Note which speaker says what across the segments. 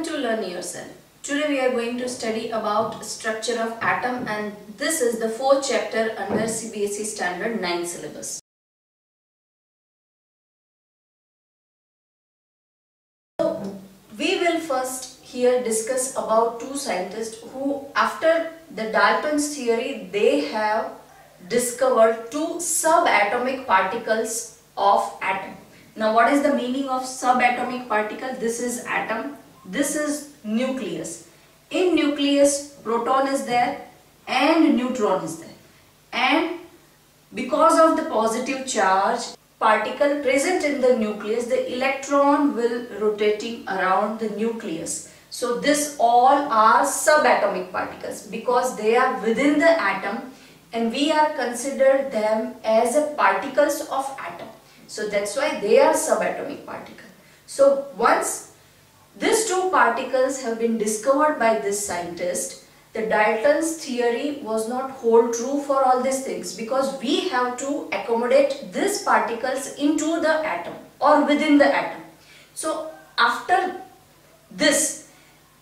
Speaker 1: Welcome to Learn Yourself. Today we are going to study about structure of atom and this is the fourth chapter under CBSE standard 9 syllabus. So we will first here discuss about two scientists who after the Dalton's theory they have discovered two subatomic particles of atom. Now what is the meaning of subatomic particle? This is atom, this is nucleus. In nucleus proton is there and neutron is there. And because of the positive charge particle present in the nucleus, the electron will rotating around the nucleus. So this all are subatomic particles because they are within the atom and we are considered them as a particles of atom. So that's why they are subatomic particle. So once these two particles have been discovered by this scientist, the Dalton's theory was not hold true for all these things because we have to accommodate these particles into the atom or within the atom. So after this,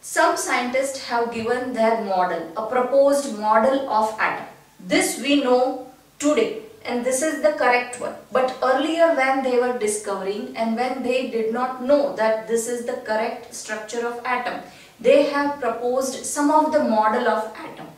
Speaker 1: some scientists have given their model, a proposed model of atom. This we know today and this is the correct one. But earlier when they were discovering and when they did not know that this is the correct structure of atom, they have proposed some of the model of atom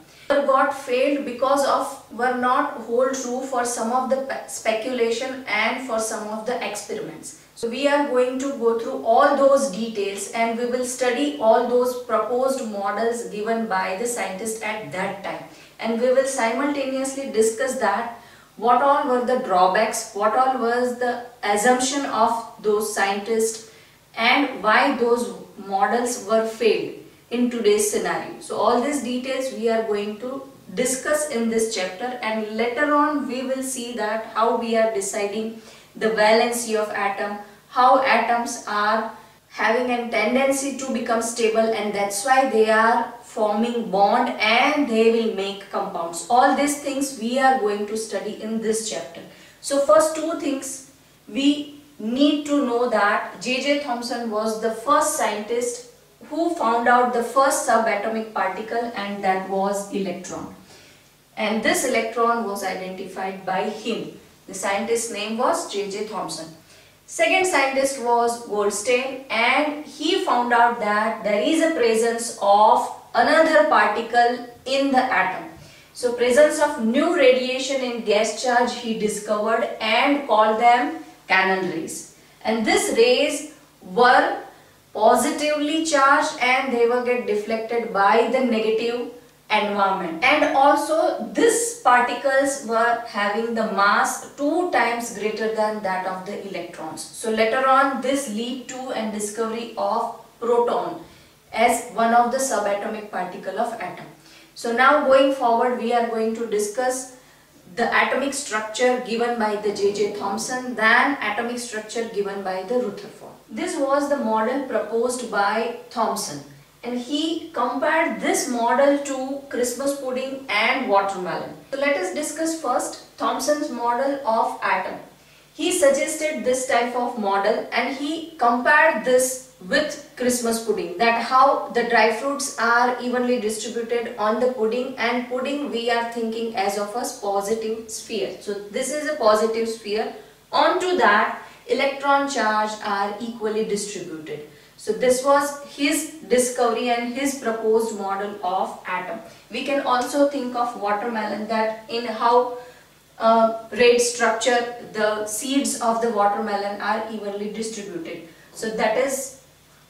Speaker 1: got failed because of were not hold true for some of the speculation and for some of the experiments. So we are going to go through all those details and we will study all those proposed models given by the scientist at that time and we will simultaneously discuss that what all were the drawbacks, what all was the assumption of those scientists? And why those models were failed in today's scenario. So all these details we are going to discuss in this chapter. And later on we will see that how we are deciding the valency of atom, how atoms are having a tendency to become stable. And that's why they are forming bond and they will make compounds. All these things we are going to study in this chapter. So first two things we need to know that J.J. Thomson was the first scientist who found out the first subatomic particle and that was electron. And this electron was identified by him. The scientist's name was J.J. Thomson. Second scientist was Goldstein and he found out that there is a presence of another particle in the atom. So presence of new radiation in gas charge he discovered and called them canal rays. And these rays were positively charged and they will get deflected by the negative environment and also these particles were having the mass two times greater than that of the electrons. So later on this lead to and discovery of proton as one of the subatomic particle of atom. So now going forward we are going to discuss the atomic structure given by the J.J. Thomson than atomic structure given by the Rutherford. This was the model proposed by Thomson and he compared this model to Christmas pudding and watermelon. So let us discuss first Thomson's model of atom. He suggested this type of model and he compared this with Christmas pudding that how the dry fruits are evenly distributed on the pudding and pudding we are thinking as of a positive sphere. So this is a positive sphere. Onto that electron charge are equally distributed. So this was his discovery and his proposed model of atom. We can also think of watermelon that in how uh, red structure the seeds of the watermelon are evenly distributed. So that is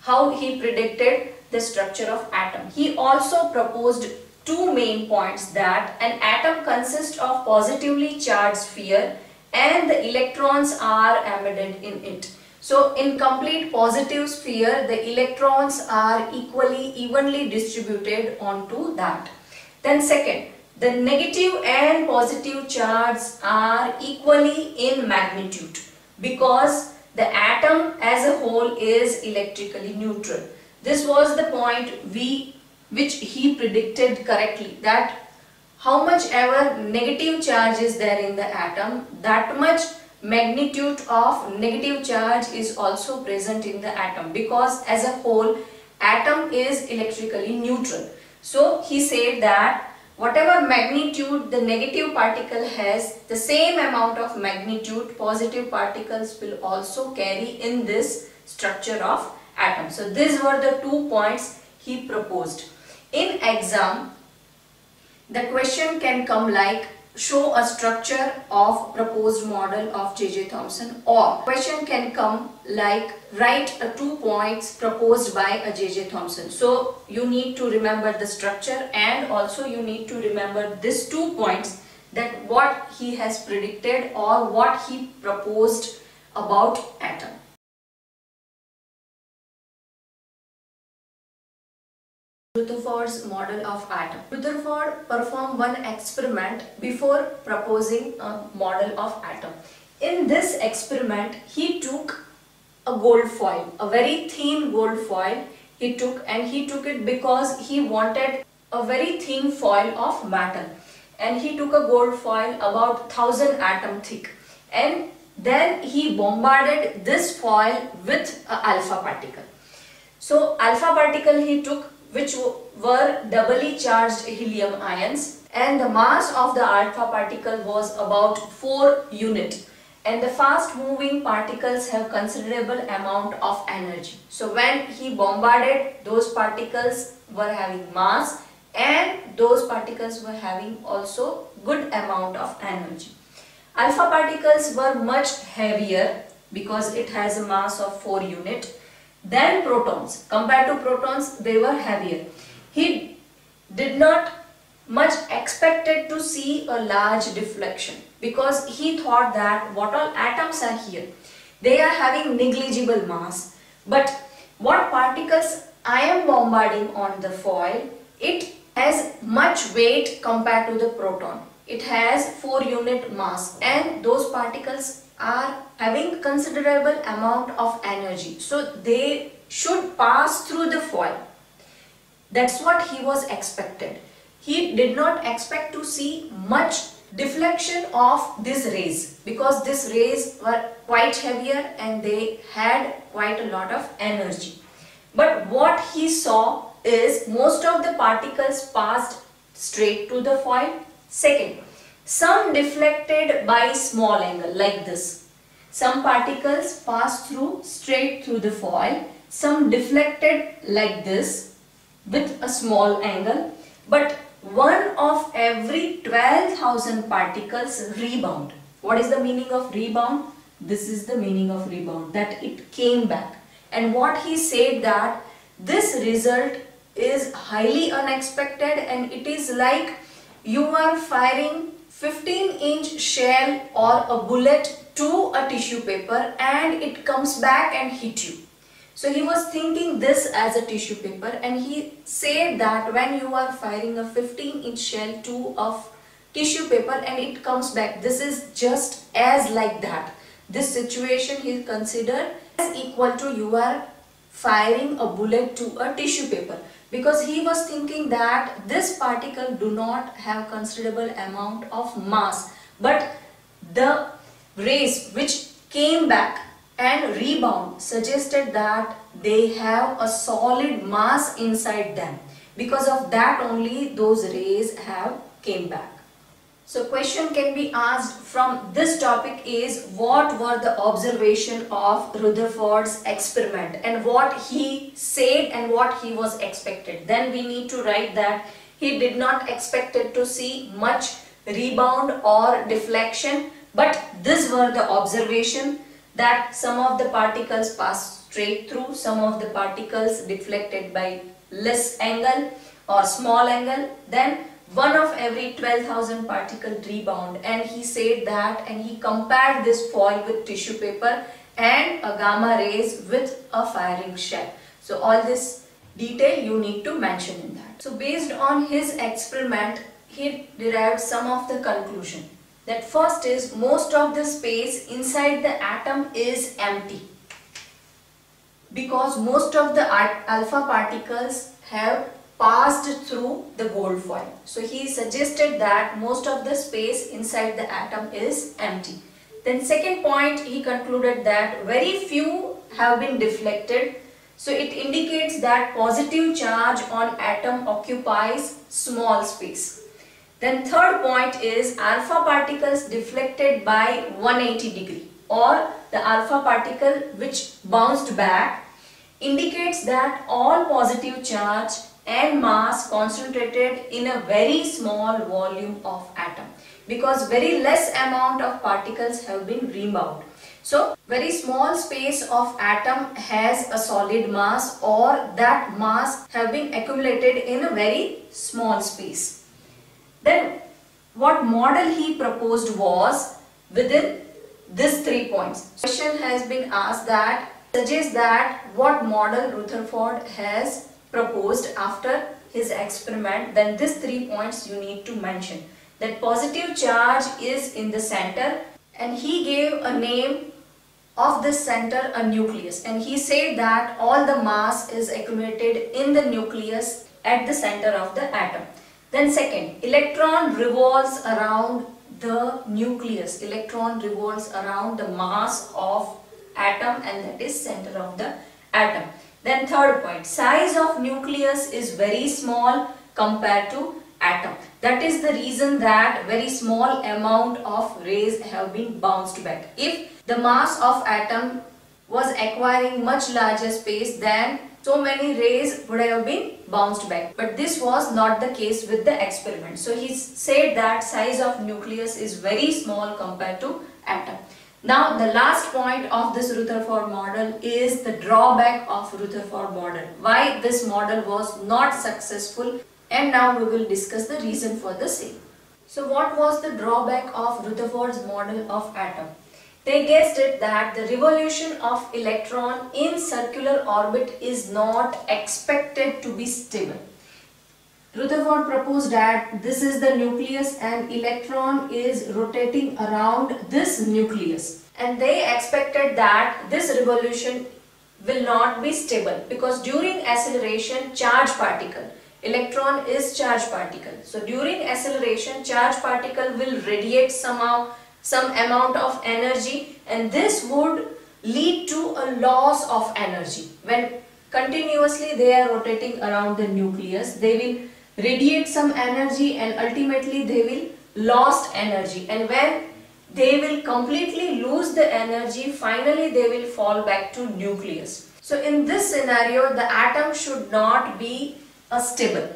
Speaker 1: how he predicted the structure of atom. He also proposed two main points that an atom consists of positively charged sphere and the electrons are embedded in it. So in complete positive sphere, the electrons are equally evenly distributed onto that. Then second, the negative and positive charges are equally in magnitude because the atom as a whole is electrically neutral. This was the point we which he predicted correctly that how much ever negative charge is there in the atom that much magnitude of negative charge is also present in the atom because as a whole atom is electrically neutral. So he said that whatever magnitude the negative particle has, the same amount of magnitude positive particles will also carry in this structure of atom. So these were the two points he proposed. In exam, the question can come like show a structure of proposed model of J.J. Thomson or question can come like write a two points proposed by a J.J. Thomson. So you need to remember the structure and also you need to remember these two points that what he has predicted or what he proposed about atom. Rutherford's model of atom. Rutherford performed one experiment before proposing a model of atom. In this experiment, he took a gold foil, a very thin gold foil he took and he took it because he wanted a very thin foil of metal and he took a gold foil about 1000 atom thick and then he bombarded this foil with alpha particle. So alpha particle he took which were doubly charged helium ions and the mass of the alpha particle was about 4 unit and the fast moving particles have considerable amount of energy. So when he bombarded those particles were having mass and those particles were having also good amount of energy. Alpha particles were much heavier because it has a mass of 4 unit then protons. Compared to protons, they were heavier. He did not much expected to see a large deflection because he thought that what all atoms are here, they are having negligible mass. But what particles I am bombarding on the foil, it has much weight compared to the proton. It has 4 unit mass and those particles are having considerable amount of energy. So they should pass through the foil. That's what he was expected. He did not expect to see much deflection of these rays because these rays were quite heavier and they had quite a lot of energy. But what he saw is most of the particles passed straight to the foil. Second, some deflected by small angle like this. Some particles pass through straight through the foil. Some deflected like this with a small angle. But one of every 12,000 particles rebound. What is the meaning of rebound? This is the meaning of rebound that it came back. And what he said that this result is highly unexpected and it is like you are firing 15 inch shell or a bullet to a tissue paper and it comes back and hit you. So he was thinking this as a tissue paper and he said that when you are firing a 15 inch shell to a tissue paper and it comes back, this is just as like that. This situation he considered as equal to you are firing a bullet to a tissue paper because he was thinking that this particle do not have considerable amount of mass but the rays which came back and rebound suggested that they have a solid mass inside them. Because of that only those rays have came back so question can be asked from this topic is what were the observation of Rutherford's experiment and what he said and what he was expected. Then we need to write that he did not expected to see much rebound or deflection but these were the observation that some of the particles pass straight through, some of the particles deflected by less angle or small angle. Then one of every 12,000 particle rebound and he said that and he compared this foil with tissue paper and a gamma rays with a firing shell. So all this detail you need to mention in that. So based on his experiment he derived some of the conclusion. That first is most of the space inside the atom is empty because most of the alpha particles have passed through the gold foil. So he suggested that most of the space inside the atom is empty. Then second point he concluded that very few have been deflected. So it indicates that positive charge on atom occupies small space. Then third point is alpha particles deflected by 180 degree or the alpha particle which bounced back indicates that all positive charge and mass concentrated in a very small volume of atom because very less amount of particles have been rebound. So very small space of atom has a solid mass or that mass have been accumulated in a very small space. Then what model he proposed was within these three points. Question has been asked that suggests that what model Rutherford has proposed after his experiment then these three points you need to mention that positive charge is in the center and he gave a name of this center a nucleus and he said that all the mass is accumulated in the nucleus at the center of the atom. Then second, electron revolves around the nucleus. Electron revolves around the mass of atom and that is center of the atom. Then third point, size of nucleus is very small compared to atom. That is the reason that very small amount of rays have been bounced back. If the mass of atom was acquiring much larger space then so many rays would have been bounced back. But this was not the case with the experiment. So he said that size of nucleus is very small compared to atom. Now the last point of this Rutherford model is the drawback of Rutherford model. Why this model was not successful and now we will discuss the reason for the same. So what was the drawback of Rutherford's model of atom? They guessed it that the revolution of electron in circular orbit is not expected to be stable. Rutherford proposed that this is the nucleus and electron is rotating around this nucleus. And they expected that this revolution will not be stable because during acceleration charge particle electron is charge particle. So during acceleration charge particle will radiate somehow some amount of energy and this would lead to a loss of energy. When continuously they are rotating around the nucleus they will radiate some energy and ultimately they will lost energy. And when they will completely lose the energy finally they will fall back to nucleus. So in this scenario the atom should not be a stable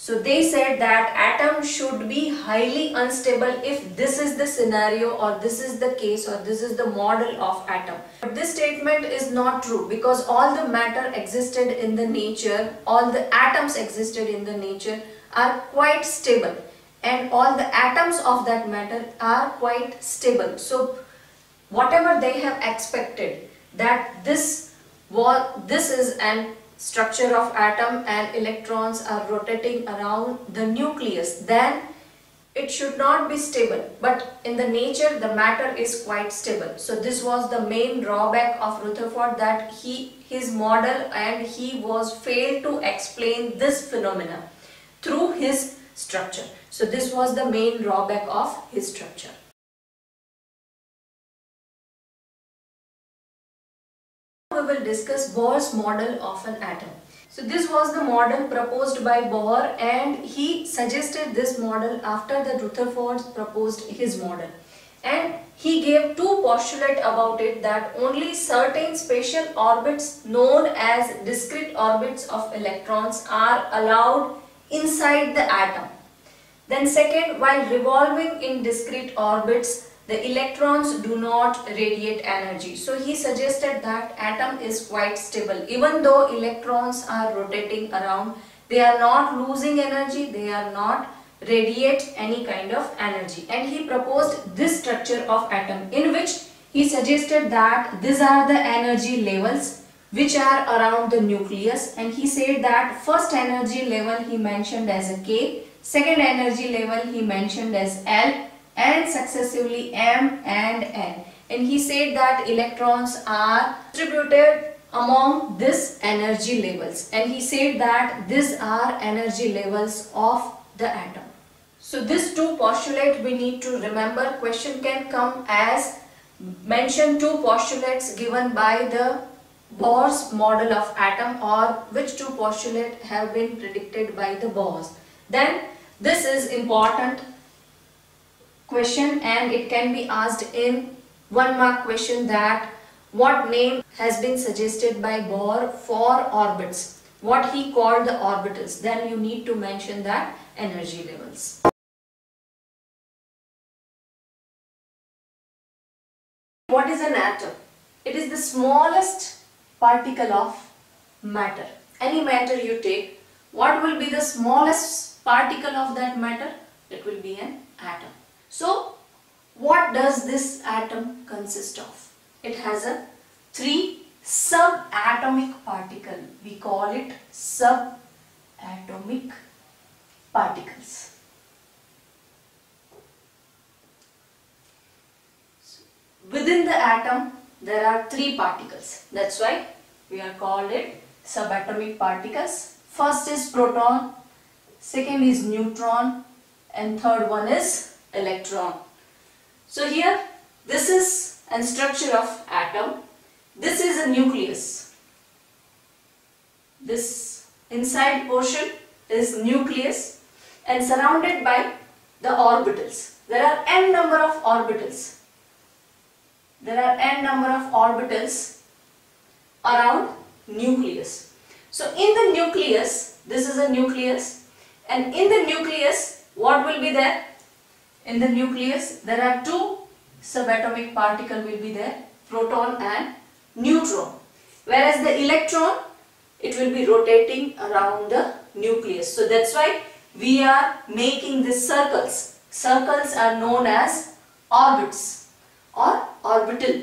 Speaker 1: so they said that atom should be highly unstable if this is the scenario or this is the case or this is the model of atom. But this statement is not true because all the matter existed in the nature, all the atoms existed in the nature are quite stable and all the atoms of that matter are quite stable. So whatever they have expected that this this is an structure of atom and electrons are rotating around the nucleus then it should not be stable. But in the nature the matter is quite stable. So this was the main drawback of Rutherford that he his model and he was failed to explain this phenomena through his structure. So this was the main drawback of his structure we will discuss Bohr's model of an atom. So this was the model proposed by Bohr and he suggested this model after the Rutherford proposed his model. And he gave two postulates about it that only certain spatial orbits known as discrete orbits of electrons are allowed inside the atom. Then second, while revolving in discrete orbits, the electrons do not radiate energy. So he suggested that atom is quite stable. Even though electrons are rotating around, they are not losing energy, they are not radiate any kind of energy. And he proposed this structure of atom in which he suggested that these are the energy levels which are around the nucleus and he said that first energy level he mentioned as a K, second energy level he mentioned as L and successively M and N. And he said that electrons are distributed among this energy levels and he said that these are energy levels of the atom. So this two postulate we need to remember question can come as mention two postulates given by the Bohr's model of atom or which two postulates have been predicted by the Bohr's. Then this is important question and it can be asked in one mark question that what name has been suggested by Bohr for orbits? What he called the orbitals. Then you need to mention that energy levels. What is an atom it is the smallest particle of matter. Any matter you take what will be the smallest particle of that matter? It will be an atom so what does this atom consist of? It has a three subatomic particle. We call it subatomic particles. Within the atom there are three particles. That's why we are called it subatomic particles. First is proton, second is neutron and third one is electron. So here this is a structure of atom. This is a nucleus. This inside portion is nucleus and surrounded by the orbitals. There are n number of orbitals. There are n number of orbitals around nucleus. So in the nucleus, this is a nucleus and in the nucleus what will be there? In the nucleus there are two subatomic particle will be there proton and neutron. Whereas the electron it will be rotating around the nucleus. So that's why we are making these circles. Circles are known as orbits or orbital.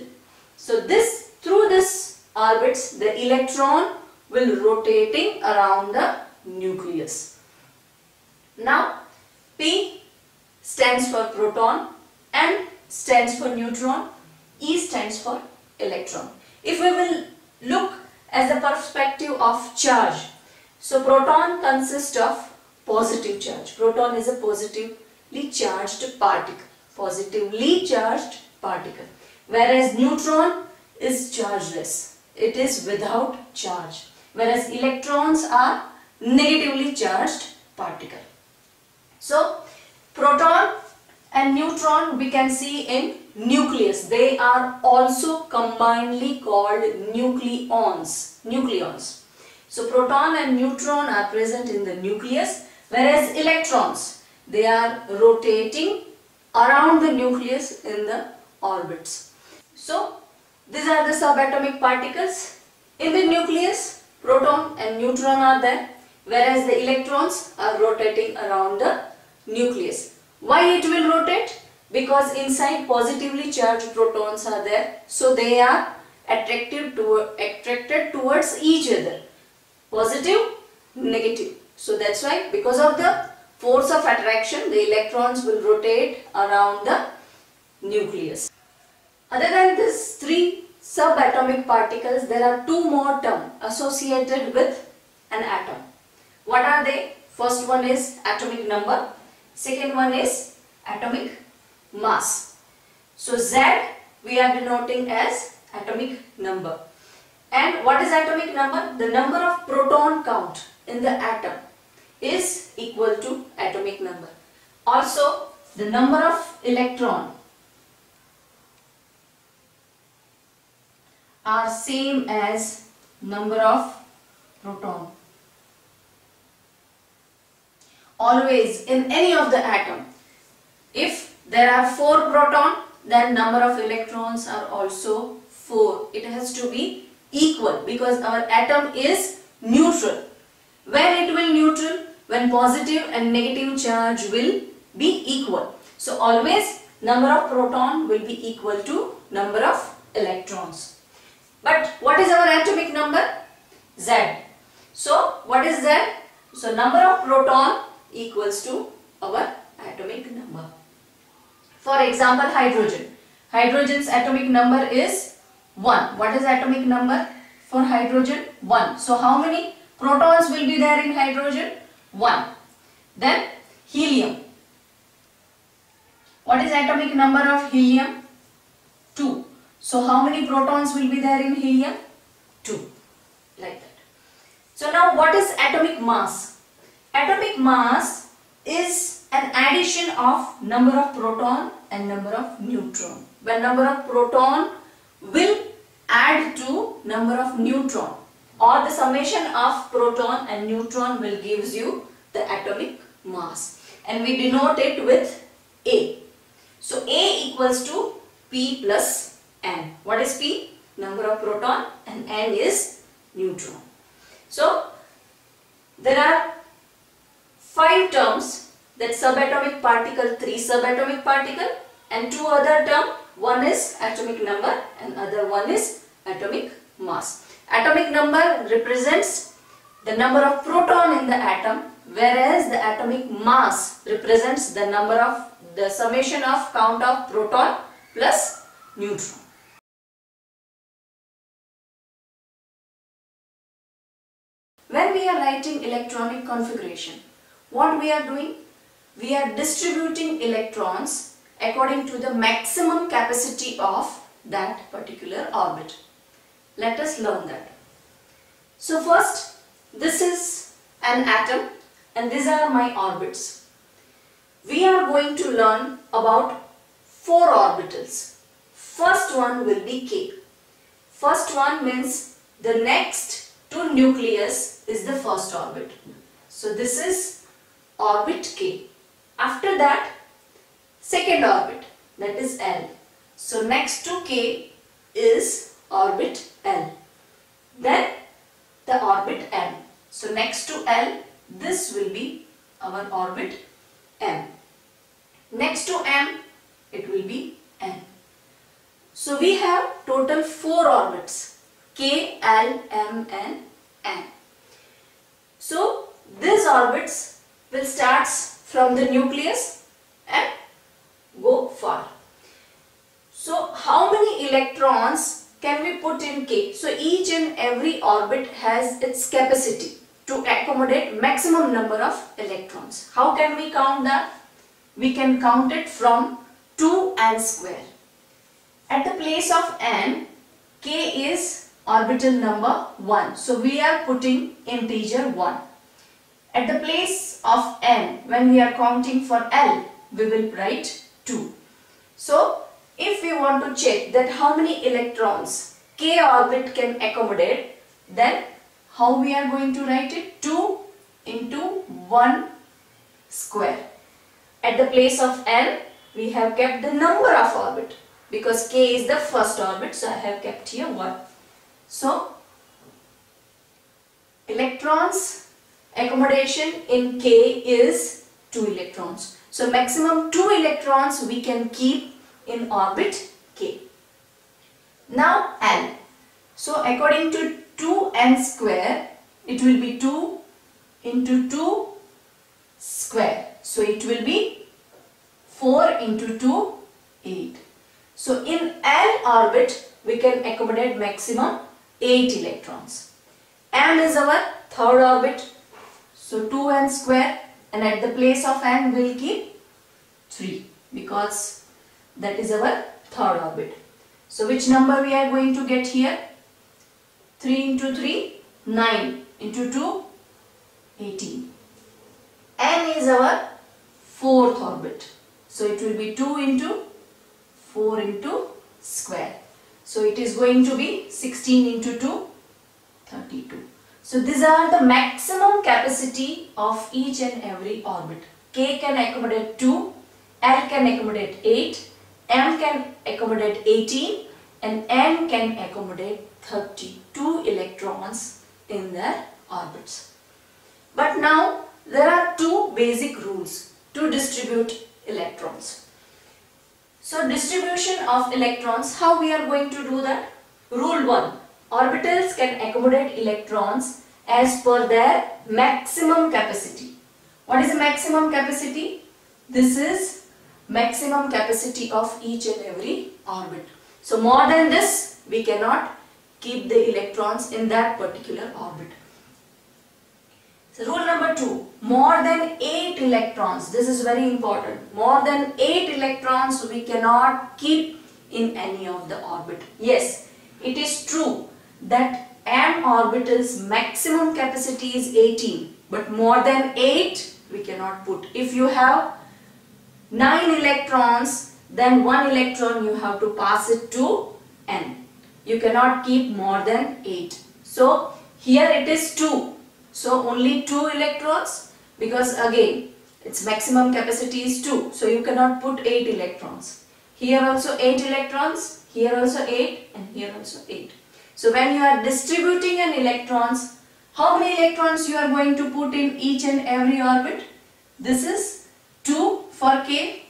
Speaker 1: So this through this orbits the electron will rotating around the nucleus. Now p stands for proton, N stands for neutron, E stands for electron. If we will look as the perspective of charge, so proton consists of positive charge. Proton is a positively charged particle, positively charged particle. Whereas neutron is chargeless, it is without charge. Whereas electrons are negatively charged particle. So, Proton and neutron we can see in nucleus. They are also combinedly called nucleons. Nucleons. So proton and neutron are present in the nucleus whereas electrons they are rotating around the nucleus in the orbits. So these are the subatomic particles. In the nucleus proton and neutron are there whereas the electrons are rotating around the nucleus. Why it will rotate? Because inside positively charged protons are there. So they are attracted, to, attracted towards each other. Positive, negative. So that's why because of the force of attraction the electrons will rotate around the nucleus. Other than these three subatomic particles there are two more terms associated with an atom. What are they? First one is atomic number Second one is atomic mass. So Z we are denoting as atomic number. And what is atomic number? The number of proton count in the atom is equal to atomic number. Also the number of electron are same as number of proton always in any of the atom. If there are 4 proton then number of electrons are also 4. It has to be equal because our atom is neutral. When it will neutral? When positive and negative charge will be equal. So always number of proton will be equal to number of electrons. But what is our atomic number? Z. So what is Z? So number of proton equals to our atomic number. For example, hydrogen. Hydrogen's atomic number is 1. What is atomic number for hydrogen? 1. So, how many protons will be there in hydrogen? 1. Then, helium. What is atomic number of helium? 2. So, how many protons will be there in helium? 2 like that. So now what is atomic mass? Atomic mass is an addition of number of proton and number of neutron. When number of proton will add to number of neutron or the summation of proton and neutron will gives you the atomic mass and we denote it with A. So A equals to P plus N. What is P? Number of proton and N is neutron. So there are five terms that subatomic particle, three subatomic particle and two other term. One is atomic number and other one is atomic mass. Atomic number represents the number of proton in the atom whereas the atomic mass represents the number of the summation of count of proton plus neutron. When we are writing electronic configuration, what we are doing? We are distributing electrons according to the maximum capacity of that particular orbit. Let us learn that. So first, this is an atom and these are my orbits. We are going to learn about four orbitals. First one will be K. First one means the next to nucleus is the first orbit. So this is orbit K. After that, second orbit that is L. So next to K is orbit L. Then the orbit M. So next to L, this will be our orbit M. Next to M, it will be N. So we have total four orbits K, L, M and N. So these orbits will start from the nucleus and go far. So how many electrons can we put in K? So each and every orbit has its capacity to accommodate maximum number of electrons. How can we count that? We can count it from 2n square. At the place of n, k is orbital number 1. So we are putting integer 1. At the place of n, when we are counting for L, we will write 2. So if we want to check that how many electrons k orbit can accommodate, then how we are going to write it? 2 into 1 square. At the place of n, we have kept the number of orbit because k is the first orbit, so I have kept here 1. So, electrons accommodation in k is 2 electrons. So, maximum 2 electrons we can keep in orbit k. Now, L. So, according to 2n square, it will be 2 into 2 square. So, it will be 4 into 2, 8. So, in L orbit, we can accommodate maximum 8 electrons. M is our third orbit. So, 2n square and at the place of n we will keep 3 because that is our third orbit. So, which number we are going to get here? 3 into 3, 9 into 2, 18. N is our fourth orbit. So it will be 2 into 4 into square. So it is going to be 16 into 2, 32. So these are the maximum capacity of each and every orbit. K can accommodate 2, L can accommodate 8, M can accommodate 18 and N can accommodate 32 electrons in their orbits. But now there are two basic rules to distribute electrons. So distribution of electrons, how we are going to do that? Rule 1. Orbitals can accommodate electrons as per their maximum capacity. What is the maximum capacity? This is maximum capacity of each and every orbit. So more than this, we cannot keep the electrons in that particular orbit. So rule number two, more than 8 electrons, this is very important, more than 8 electrons we cannot keep in any of the orbit. Yes, it is true that m orbital's maximum capacity is 18 but more than 8 we cannot put. If you have 9 electrons then 1 electron you have to pass it to n. You cannot keep more than 8. So here it is 2. So only 2 electrons because again its maximum capacity is 2. So you cannot put 8 electrons. Here also 8 electrons, here also 8 and here also 8. So when you are distributing an electrons, how many electrons you are going to put in each and every orbit? This is 2 for K,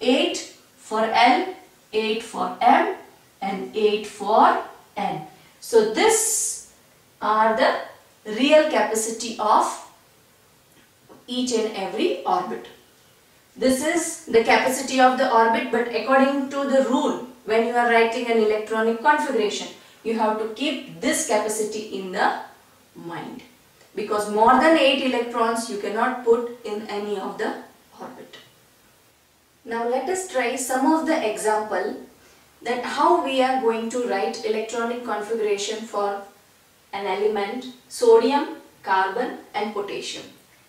Speaker 1: 8 for L, 8 for M and 8 for N. So this are the real capacity of each and every orbit. This is the capacity of the orbit but according to the rule when you are writing an electronic configuration you have to keep this capacity in the mind because more than 8 electrons you cannot put in any of the orbit. Now let us try some of the example that how we are going to write electronic configuration for an element sodium, carbon and potassium.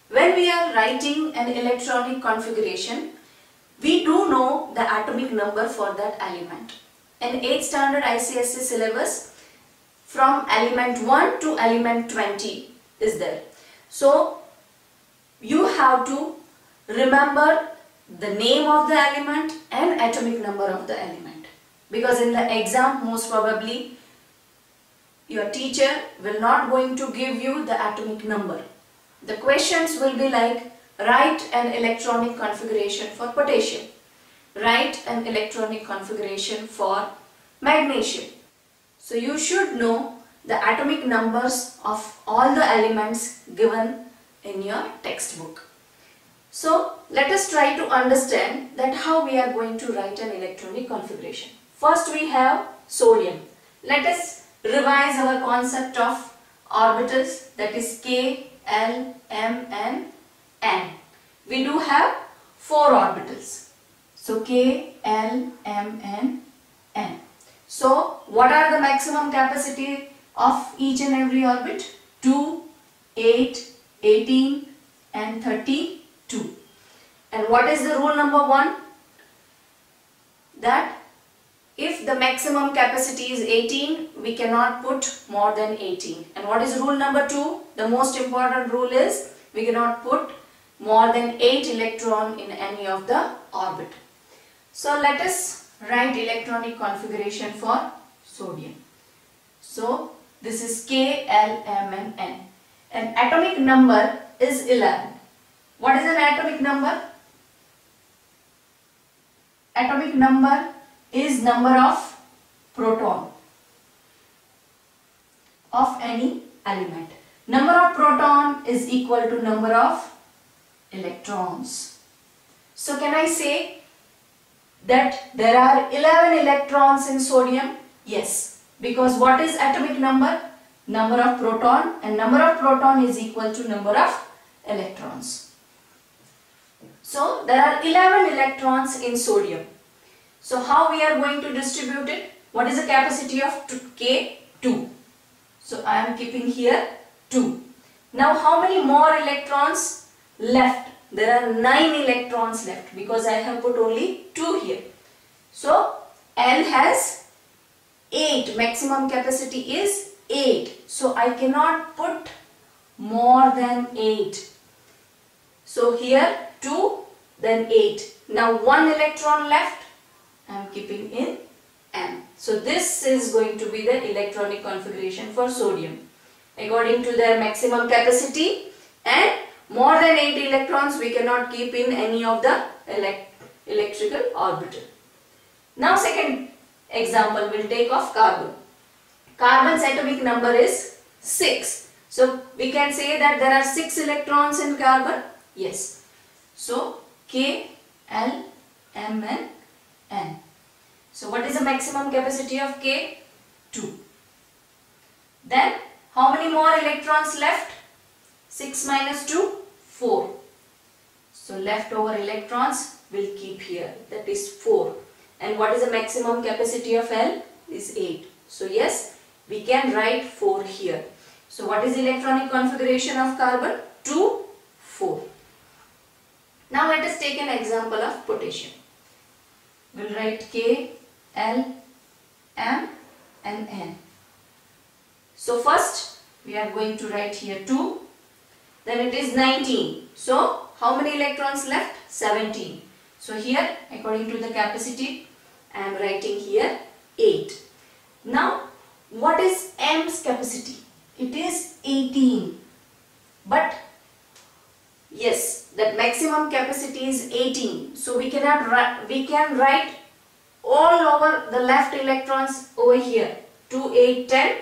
Speaker 1: When we are writing an electronic configuration, we do know the atomic number for that element. In 8th standard ICSE syllabus, from element 1 to element 20 is there. So, you have to remember the name of the element and atomic number of the element. Because in the exam, most probably, your teacher will not going to give you the atomic number. The questions will be like, write an electronic configuration for potassium write an electronic configuration for magnesium. So you should know the atomic numbers of all the elements given in your textbook. So let us try to understand that how we are going to write an electronic configuration. First we have sodium. Let us revise our concept of orbitals that is K, L, M and N. We do have four orbitals. So K, L, M and N. So what are the maximum capacity of each and every orbit? 2, 8, 18 and 32. And what is the rule number 1? That if the maximum capacity is 18, we cannot put more than 18. And what is rule number 2? The most important rule is we cannot put more than 8 electron in any of the orbit. So let us write electronic configuration for sodium. So this is K, L, M and N. And atomic number is 11. What is an atomic number? Atomic number is number of proton of any element. Number of proton is equal to number of electrons. So can I say that there are 11 electrons in sodium? Yes, because what is atomic number? Number of proton and number of proton is equal to number of electrons. So there are 11 electrons in sodium. So how we are going to distribute it? What is the capacity of K? 2. So I am keeping here 2. Now how many more electrons left? There are 9 electrons left because I have put only 2 here. So L has 8 maximum capacity is 8 so I cannot put more than 8. So here 2 then 8. Now 1 electron left I am keeping in M. So this is going to be the electronic configuration for sodium according to their maximum capacity and more than 8 electrons we cannot keep in any of the elect electrical orbital. Now second example we will take of carbon. Carbon's atomic number is 6. So we can say that there are 6 electrons in carbon. Yes. So K, L, M and N. So what is the maximum capacity of K? 2. Then how many more electrons left? 6 minus 2, 4. So leftover electrons will keep here. That is 4. And what is the maximum capacity of L? Is 8. So yes, we can write 4 here. So what is electronic configuration of carbon? 2, 4. Now let us take an example of potassium. We'll write K, L, M and N. So first we are going to write here 2, then it is 19. So how many electrons left? 17. So here according to the capacity I am writing here 8. Now what is M's capacity? It is 18. But yes that maximum capacity is 18. So we cannot we can write all over the left electrons over here 2, 8, 10,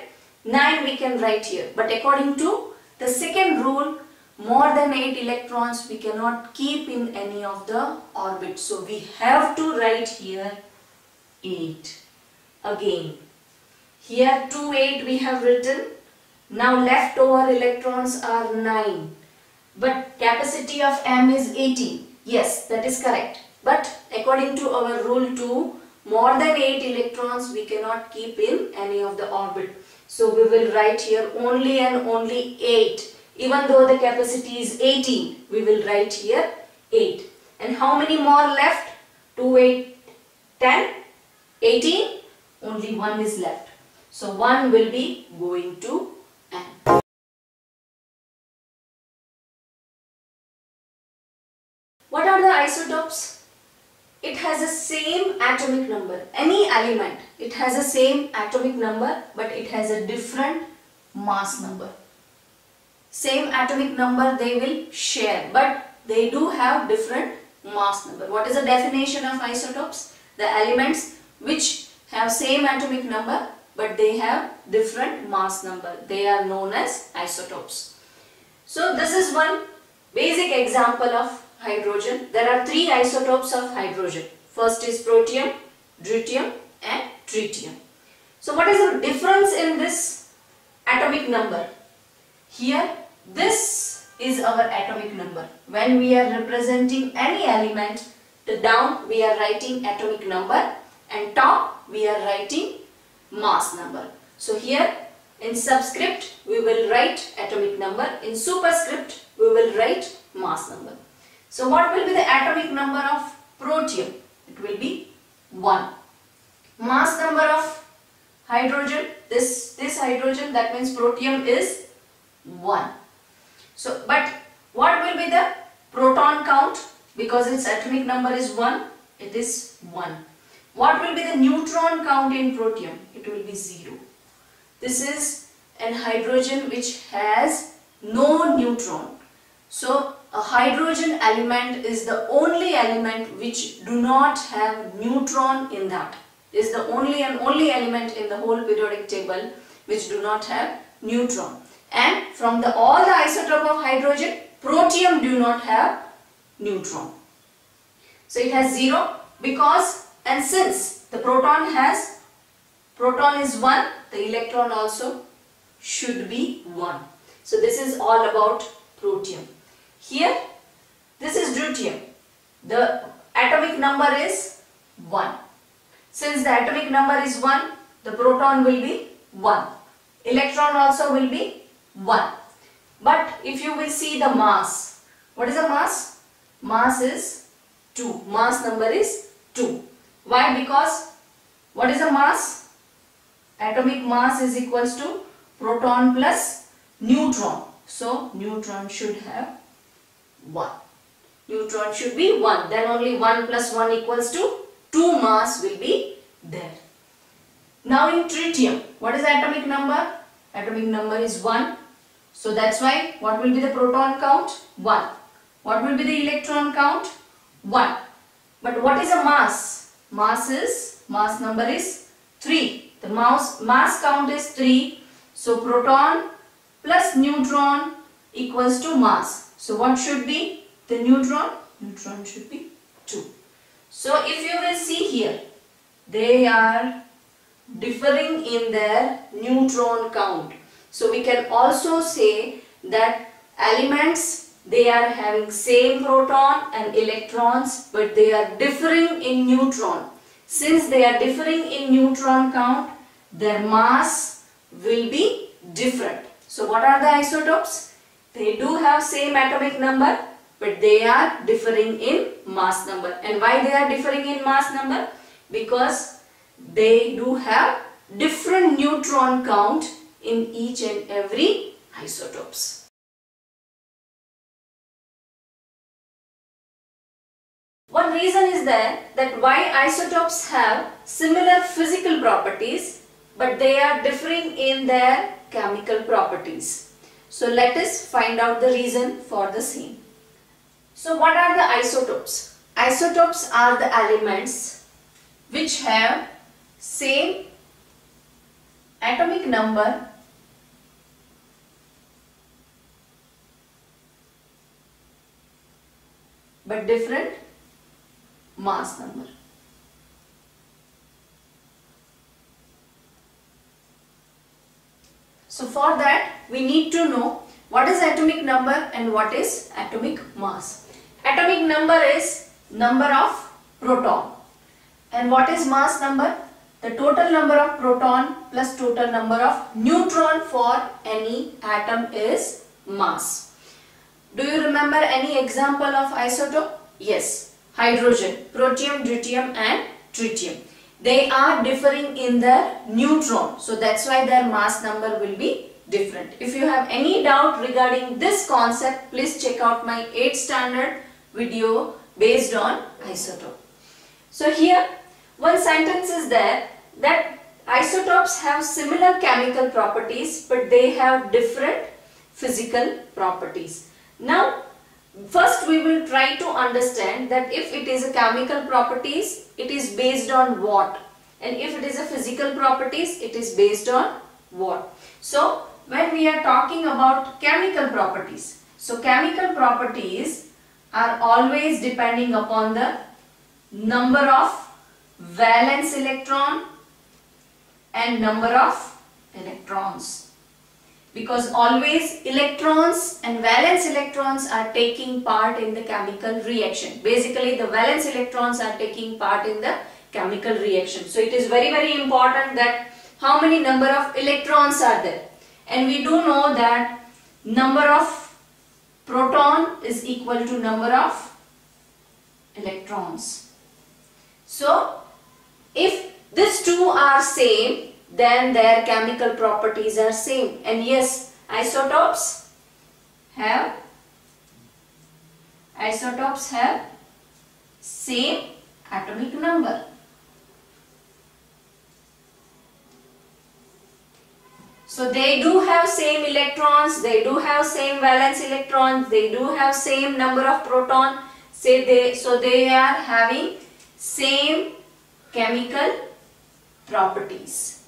Speaker 1: 9 we can write here. But according to the second rule more than 8 electrons we cannot keep in any of the orbits. So we have to write here 8 again. Here 2, 8 we have written. Now leftover electrons are 9. But capacity of M is 18. Yes, that is correct. But according to our rule 2, more than 8 electrons we cannot keep in any of the orbit. So we will write here only and only 8. Even though the capacity is 18, we will write here 8. And how many more left? 2, 8, 10, 18? Only 1 is left. So 1 will be going to N. What are the isotopes? It has the same atomic number. Any element, it has the same atomic number but it has a different mass number. Same atomic number they will share but they do have different mass number. What is the definition of isotopes? The elements which have same atomic number but they have different mass number. They are known as isotopes. So this is one basic example of hydrogen. There are three isotopes of hydrogen. First is protium, deuterium and tritium. So what is the difference in this atomic number? Here this is our atomic number. When we are representing any element, the down we are writing atomic number and top we are writing mass number. So here in subscript we will write atomic number, in superscript we will write mass number. So what will be the atomic number of protium? It will be 1. Mass number of hydrogen, this, this hydrogen that means protium is 1. So but what will be the proton count? Because its atomic number is 1, it is 1. What will be the neutron count in protium? It will be 0. This is an hydrogen which has no neutron. So a hydrogen element is the only element which do not have neutron in that. Is the only and only element in the whole periodic table which do not have neutron. And from the all the isotope of hydrogen, protium do not have neutron. So it has 0 because and since the proton has, proton is 1, the electron also should be 1. So this is all about protium. Here, this is deuterium. The atomic number is 1. Since the atomic number is 1, the proton will be 1. Electron also will be 1. But if you will see the mass, what is the mass? Mass is 2. Mass number is 2. Why? Because what is the mass? Atomic mass is equals to proton plus neutron. So neutron should have 1. Neutron should be 1. Then only 1 plus 1 equals to 2 mass will be there. Now in tritium, what is the atomic number? Atomic number is 1. So that's why what will be the proton count? 1. What will be the electron count? 1. But what is a mass? mass is, mass number is 3. The mass, mass count is 3. So proton plus neutron equals to mass. So what should be the neutron? Neutron should be 2. So if you will see here, they are differing in their neutron count. So we can also say that elements they are having same proton and electrons but they are differing in neutron. Since they are differing in neutron count, their mass will be different. So what are the isotopes? They do have same atomic number but they are differing in mass number. And why they are differing in mass number? Because they do have different neutron count in each and every isotopes. One reason is there that why isotopes have similar physical properties but they are differing in their chemical properties. So let us find out the reason for the same. So what are the isotopes? Isotopes are the elements which have same atomic number but different mass number. So for that we need to know what is atomic number and what is atomic mass. Atomic number is number of proton and what is mass number? The total number of proton plus total number of neutron for any atom is mass. Do you remember any example of isotope? Yes, hydrogen, protium, deuterium and tritium. They are differing in their neutron. So that's why their mass number will be different. If you have any doubt regarding this concept, please check out my 8th standard video based on isotope. So here one sentence is there that isotopes have similar chemical properties but they have different physical properties. Now first we will try to understand that if it is a chemical properties it is based on what and if it is a physical properties it is based on what. So when we are talking about chemical properties so chemical properties are always depending upon the number of valence electron and number of electrons because always electrons and valence electrons are taking part in the chemical reaction. Basically the valence electrons are taking part in the chemical reaction. So it is very very important that how many number of electrons are there and we do know that number of proton is equal to number of electrons. So if these two are same then their chemical properties are same. And yes isotopes have isotopes have same atomic number. So they do have same electrons they do have same valence electrons they do have same number of proton. Say they so they are having same chemical properties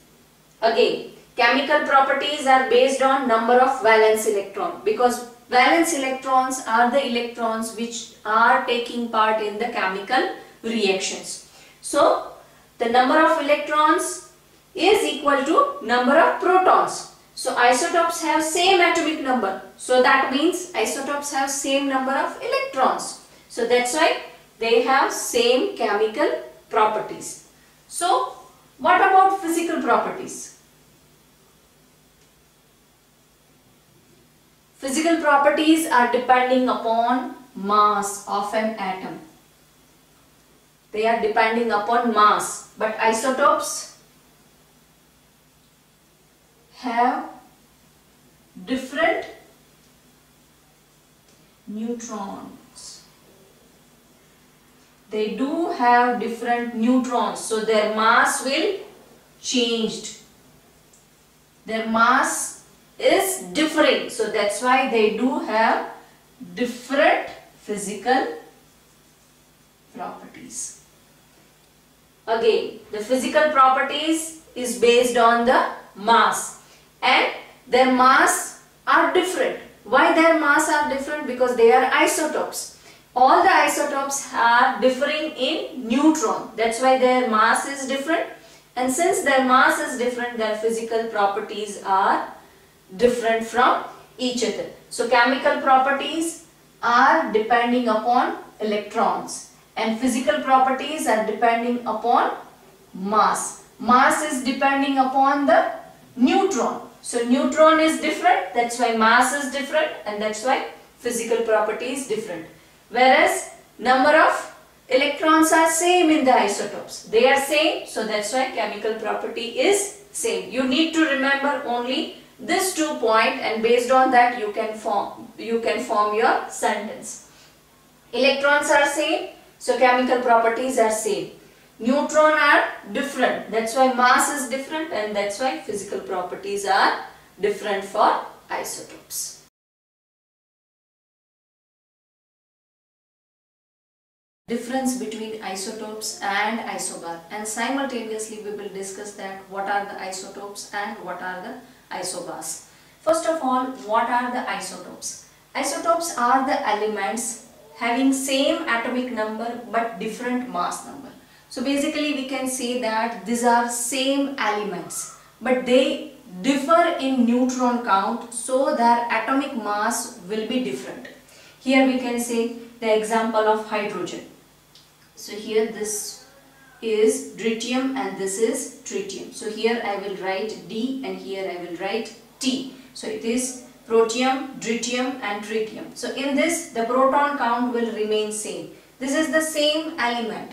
Speaker 1: Again, chemical properties are based on number of valence electron because valence electrons are the electrons which are taking part in the chemical reactions. So, the number of electrons is equal to number of protons. So, isotopes have same atomic number. So, that means isotopes have same number of electrons. So, that's why they have same chemical properties. So, what about physical properties? Physical properties are depending upon mass of an atom. They are depending upon mass but isotopes have different neutrons they do have different neutrons so their mass will changed. Their mass is differing so that's why they do have different physical properties. Again the physical properties is based on the mass and their mass are different. Why their mass are different? Because they are isotopes all the isotopes are differing in neutron. That's why their mass is different. And since their mass is different, their physical properties are different from each other. So chemical properties are depending upon electrons and physical properties are depending upon mass. Mass is depending upon the neutron. So neutron is different, that's why mass is different and that's why physical property is different. Whereas number of electrons are same in the isotopes. They are same, so that's why chemical property is same. You need to remember only this two point and based on that you can form you can form your sentence. Electrons are same, so chemical properties are same. Neutron are different, that's why mass is different and that's why physical properties are different for isotopes. Difference between isotopes and isobar and simultaneously we will discuss that what are the isotopes and what are the isobars. First of all, what are the isotopes? Isotopes are the elements having same atomic number but different mass number. So basically we can say that these are same elements but they differ in neutron count so their atomic mass will be different. Here we can say the example of hydrogen. So here this is deuterium and this is tritium. So here I will write D and here I will write T. So it is protium, deuterium and tritium. So in this the proton count will remain same. This is the same element.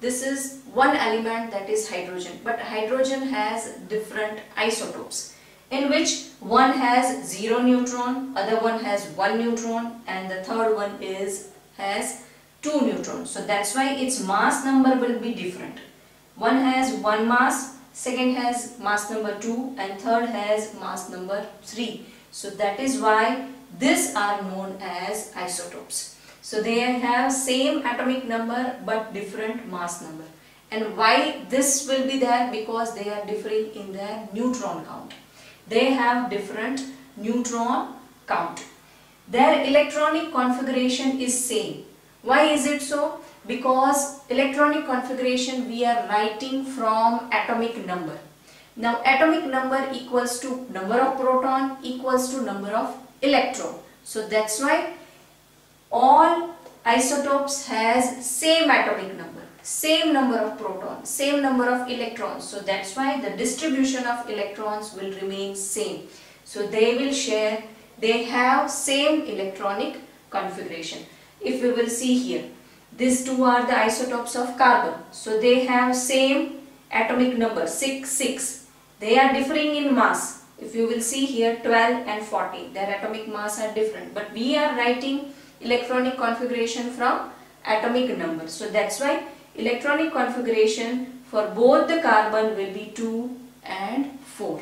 Speaker 1: This is one element that is hydrogen but hydrogen has different isotopes in which one has 0 neutron, other one has 1 neutron and the third one is has 2 neutrons. So that's why its mass number will be different. One has 1 mass, second has mass number 2 and third has mass number 3. So that is why these are known as isotopes. So they have same atomic number but different mass number. And why this will be there? Because they are differing in their neutron count. They have different neutron count. Their electronic configuration is same why is it so? Because electronic configuration we are writing from atomic number. Now atomic number equals to number of proton equals to number of electron. So that's why all isotopes has same atomic number, same number of protons, same number of electrons. So that's why the distribution of electrons will remain same. So they will share, they have same electronic configuration if we will see here. These two are the isotopes of carbon. So they have same atomic number 6 6 they are differing in mass. If you will see here 12 and 14 their atomic mass are different. But we are writing electronic configuration from atomic number. So that's why electronic configuration for both the carbon will be 2 and 4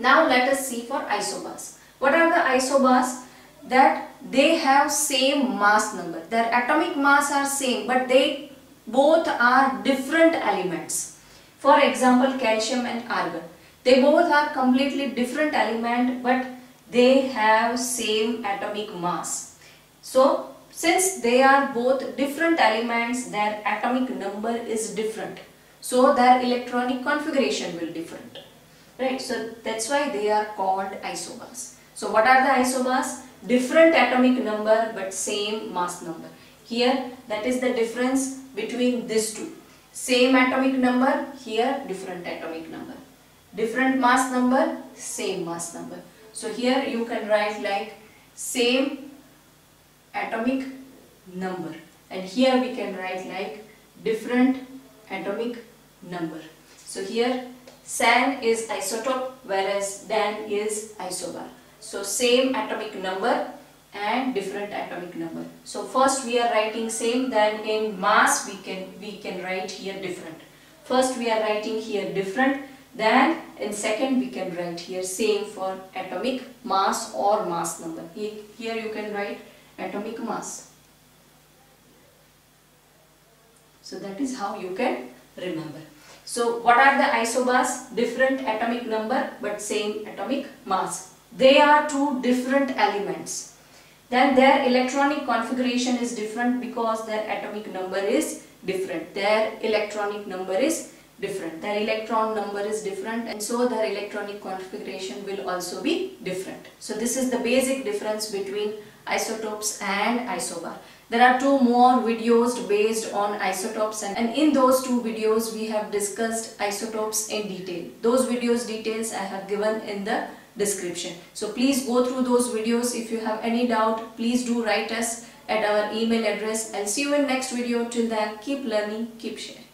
Speaker 1: now let us see for isobars. What are the isobars? That they have same mass number. Their atomic mass are same but they both are different elements. For example calcium and argon. They both are completely different element but they have same atomic mass. So since they are both different elements their atomic number is different. So their electronic configuration will different. Right. So that's why they are called isobars. So what are the isobars? Different atomic number but same mass number. Here that is the difference between these two. Same atomic number, here different atomic number. Different mass number, same mass number. So here you can write like same atomic number and here we can write like different atomic number. So here SAN is isotope whereas DAN is isobar. So same atomic number and different atomic number. So first we are writing same then in mass we can we can write here different. First we are writing here different then in second we can write here same for atomic mass or mass number. Here you can write atomic mass. So that is how you can remember. So what are the isobars? Different atomic number but same atomic mass. They are two different elements. Then their electronic configuration is different because their atomic number is different. Their electronic number is different. Their electron number is different and so their electronic configuration will also be different. So this is the basic difference between isotopes and isobar. there are two more videos based on isotopes and, and in those two videos we have discussed isotopes in detail. Those videos details I have given in the description. So please go through those videos. If you have any doubt, please do write us at our email address. I'll see you in next video. Till then, keep learning, keep sharing.